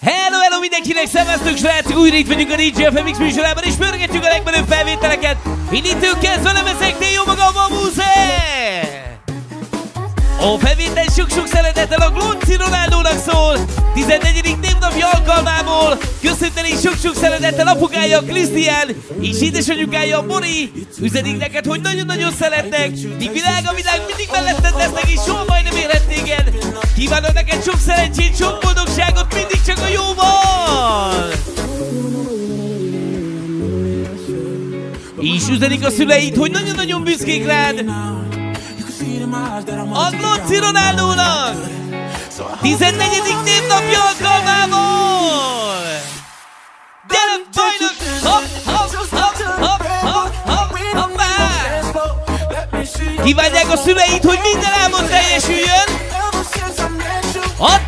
Hello, hello mindenkinek, szevasztok srácok! Újra itt vagyunk a DJ FMX műsorában, és pörgetjük a legmenőbb felvételeket! Innentől kezdve nem ezeknél jó magam a múze! A felvétel sok-sok szeretettel a Glonci Ronaldónak szól, 14. névnapja alkalmából. Köszönteni sok-sok szeretettel apukája Krisztián és édesanyukája Bori. Üzenik neked, hogy nagyon-nagyon szeretnek, míg világ a világ mindig melletted lesznek, és soha majd nem érhet téged. Kívánok neked sok szerencsét, sok boldogságot, mindig csak a jóval! És üzenik a szüleid, hogy nagyon-nagyon büszkék rád, a Glocci Ronaldónak 14. névnapja alkalmából! Gyere, bajnok! Hopp, hopp, hopp, hopp, hopp, hopp, hoppá! Kívánják a szüleid, hogy minden álmod teljesüljön! A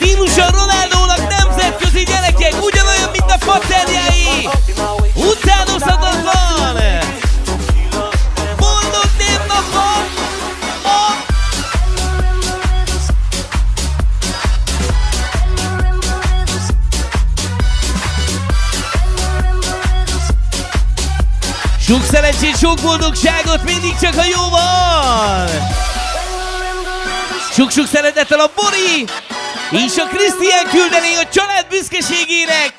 stílusa Ronaldónak nemzetközi gyerekek, ugyanolyan, mint a faterjái! Utánozhatatlan! Boldog névnapot! Hopp! Sok szerencsét, sok boldogságot, mindig csak a jóval! Sok-sok szeretettel a Bori és a Krisztián küldeni a család büszkeségének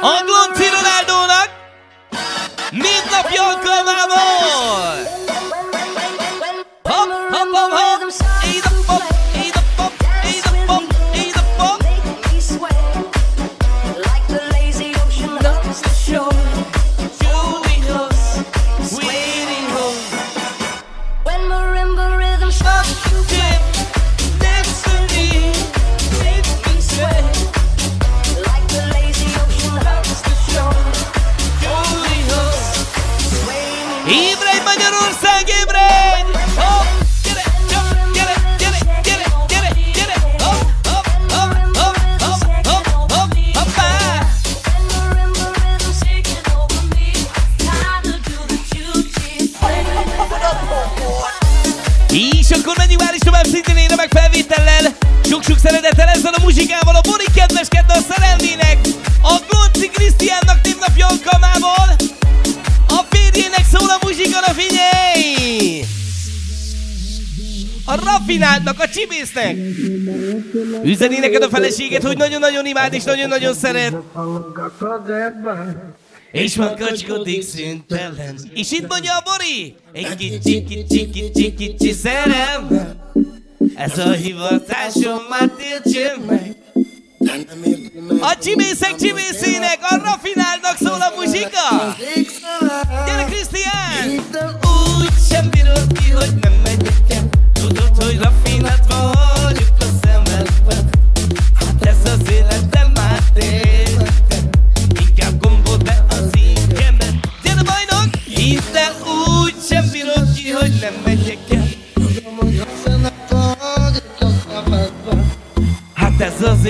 a Glonci Ronaldónak névnapja alkalmából! És akkor menjünk már is tovább szintén én meg felvétellel. Sok-sok szeretettel ezzel a muzsikával a Bori kedveskedne a szerelmének. A Glonci Krisztiánnak névnapja alkalmából. A férjének szól a muzsika, na figyelj! A raffináltnak, a csibésznek! Üzeni neked a feleséget, hogy nagyon-nagyon imád és nagyon-nagyon szeret. És van kacskodik szüntelen. És itt mondja a Bori, egy kicsi, kicsi, kicsi, kicsi szerelem. Ez a hivatásom már tiltsen meg. A csibészek csibészének, a rafináltnak szól a muzsika. Gyere Krisztián! Úgy sem bírod ki, hogy nem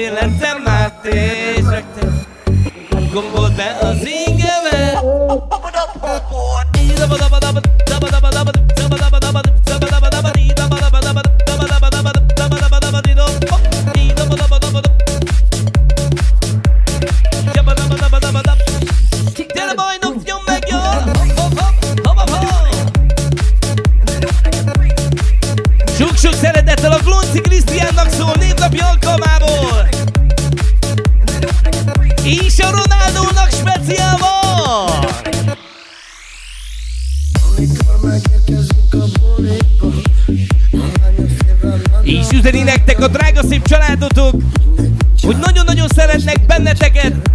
feeling üzeni nektek a drága szép családotok, hogy nagyon-nagyon szeretnek benneteket!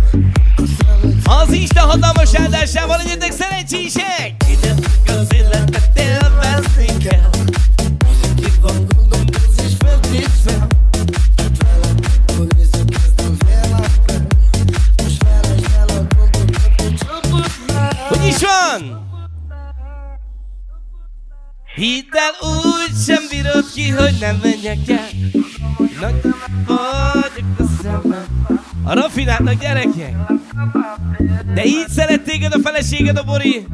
Az Isten hatalmas áldásával legyetek szerencsések! Hidd el, úgy sem bírod ki, hogy nem menjek el. Nagy vagyok a szemben. A rafináltnak gyerekek. De így szeret téged a feleséged, a Bori.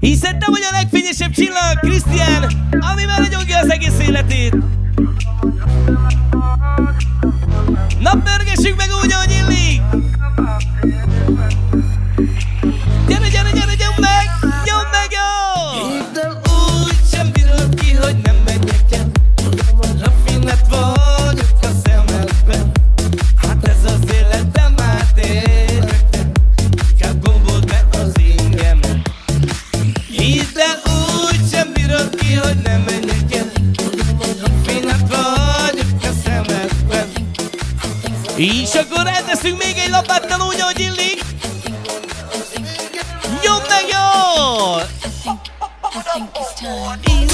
Hiszen te vagy a legfényesebb csillag, Krisztián, amivel lenyomja az egész életét. Na pörgessük meg úgy, ahogy elteszünk még egy lapáttal úgy, ahogy illik. Nyom meg jó! Még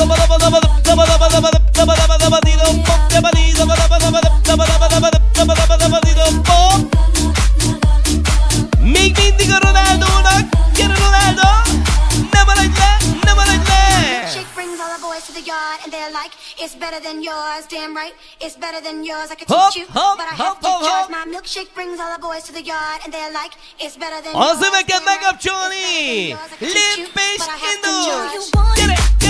boys to the yard and they're like, it's better than yours, damn right, it's better than yours. I could teach you, hop, but I hop, have to hop, charge. hop. My milkshake brings all the boys to the yard and they're like, it's better than yours. öveket damn right, megkapcsolni! it's better than yours. I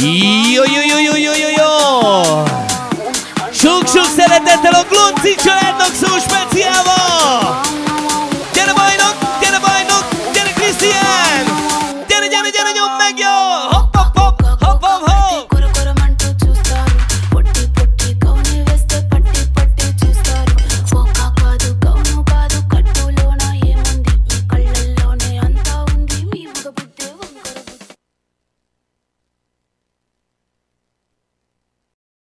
Jó, jó, jó, jó, jó, jó, jó! Sok-sok szeretettel a Glonci családnak szó speciálban!